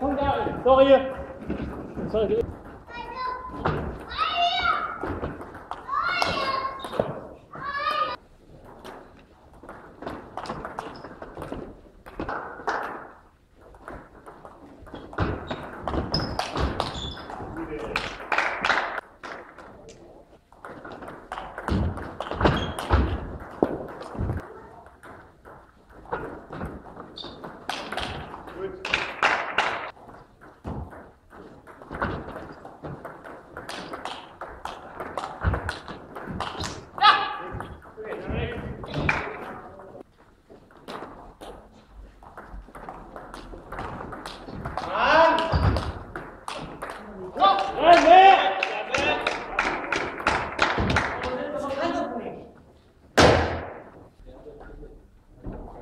Come down. Sorry. Sorry. 就可以。